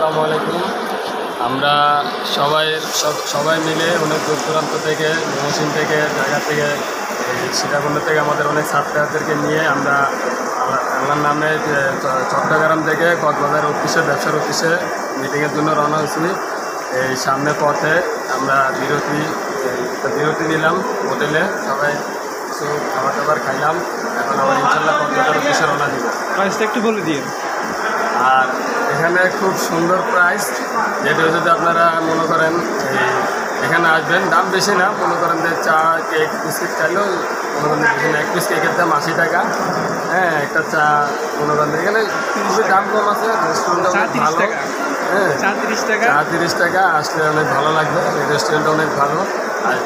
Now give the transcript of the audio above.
আসসালামু আলাইকুম। আমরা সবাই সব- সবাই মিলে অনেক দূর দূরান্ত থেকে মহসিন থেকে জায়গা থেকে এই সীতাকুণ্ড থেকে আমাদের অনেক ছাত্রছাত্রীদেরকে নিয়ে আমরা আল্লাহ- আল্লাহর নামে চট্টগ্রাম থেকে কক্সবাজার অফিসে ব্যবসার অফিসে মিটিংয়ের জন্য রওনা হয়েছি। এই সামনে পথে আমরা বিরতি বিরতি নিলাম হোটেলে সবাই কিছু খাবার দাবার খাইলাম। এখন আবার ইনশাল্লাহ কক্সবাজার অফিসে রওনা দিব। একটু বলে দিন আর এখানে খুব সুন্দর প্রাইস যেটা যদি আপনারা মনে করেন এখানে আসবেন দাম বেশি না মনে করেন যে চা কেক বিস্কিট খাইলেও মনে করেন এখানে এক পিস কেকের দাম আশি টাকা। হ্যাঁ একটা চা মনে করেন এখানে খুবই দাম কম আছে রেস্টুরেন্টটা অনেক ভালো। হ্যাঁ চা তিরিশ টাকা। চা তিরিশ টাকা আসলে অনেক ভালো লাগবে রেস্টুরেন্টটা অনেক ভালো। আর